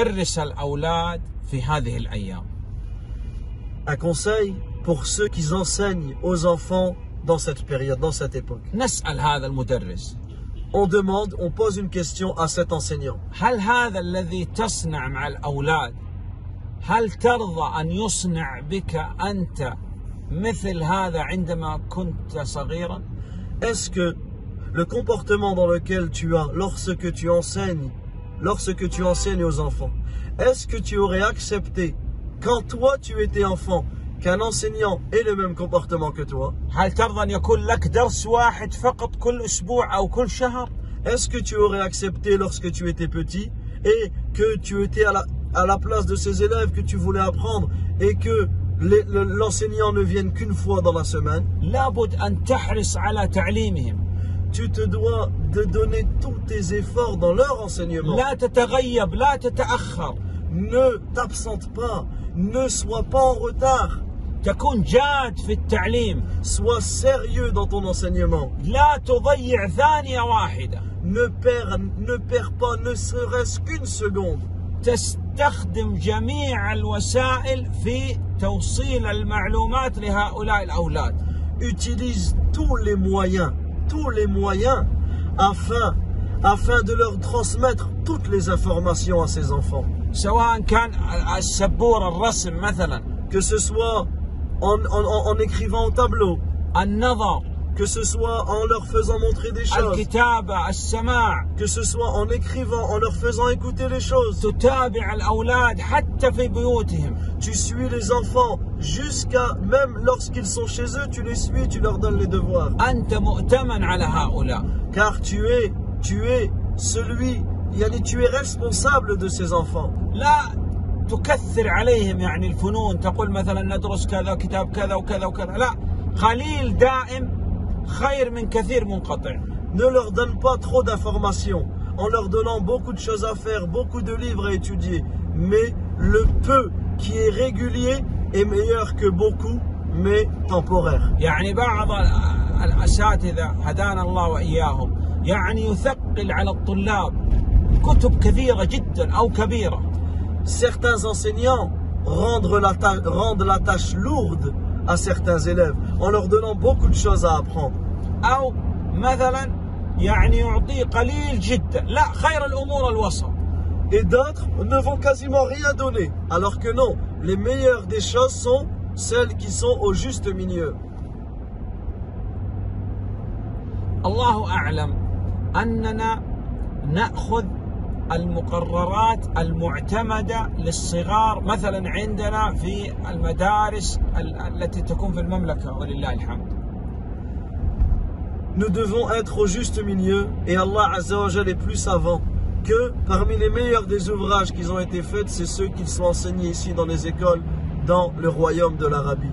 تدرس الأولاد في هذه الأيام Un conseil pour ceux qui enseignent aux enfants dans cette période, dans cette époque. نسأل هذا المدرس On demande, on pose une question à cet enseignant. هل هذا الذي تصنع مع الأولاد هل ترضى أن يصنع بك أنت مثل هذا عندما كنت صغيرا Est-ce que le comportement dans lequel tu as lorsque tu enseignes, lorsque tu enseignes aux enfants. Est-ce que tu aurais accepté, quand toi tu étais enfant, qu'un enseignant ait le même comportement que toi? Est-ce que tu aurais accepté lorsque tu étais petit et que tu étais à la, place de ces élèves que tu voulais apprendre et que l'enseignant ne vienne qu'une fois dans la semaine? Tu te dois de donner tous tes efforts dans leur enseignement. لا تتغيب لا تتأخر Ne t'absente pas, ne sois pas en retard, تكون جاد في التعليم sois sérieux dans ton enseignement. لا تضيع ثانية واحدة Ne perds, ne perds pas ne serait-ce qu'une seconde. تستخدم جميع الوسائل في توصيل المعلومات لهؤلاء الأولاد Utilise tous les moyens, tous les moyens afin, afin de leur transmettre toutes les informations à ses enfants. Que ce soit en, en, en écrivant au tableau. Que ce soit en leur faisant montrer des choses. Que ce soit en écrivant, en leur faisant écouter les choses تتابع الأولاد حتى في بيوتهم Tu suis les enfants jusqu'à même lorsqu'ils sont chez eux, tu les suis, tu leur donnes les devoirs. أنت مؤتمن على هؤلاء Car tu es, tu es celui, yani tu es responsable de ces enfants. لا تكثر عليهم يعني الفنون تقول مثلا ندرس كذا كتاب كذا وكذا وكذا لا قليل دائم خير من كثير منقطع Ne leur donne pas trop d'informations en leur donnant beaucoup de choses à faire, beaucoup de livres à étudier. Mais le peu qui est régulier est meilleur que beaucoup, mais temporaire. يعني بعض الأساتذة هدانا الله وإياهم يعني يثقل على الطلاب كتب كثيرة جدا أو كبيرة Certains enseignants rendent la, ta- rendent la tâche lourde à certains élèves en leur donnant beaucoup de choses à apprendre. أو مثلا يعني يعطيه قليل جدا لا خير الأمور الوسط Et d'autres ne vont quasiment rien donner. Alors que non, les meilleures des choses sont celles qui sont au juste milieu. الله أعلم أننا نأخذ المقررات المعتمدة للصغار مثلا عندنا في المدارس ال- التي تكون في المملكة ولله الحمد Nous devons être au juste milieu et Allah Azza wa Jal est plus savant que parmi les meilleurs des ouvrages qui ont été faits, c'est ceux qui sont enseignés ici dans les écoles dans le royaume de l'Arabie.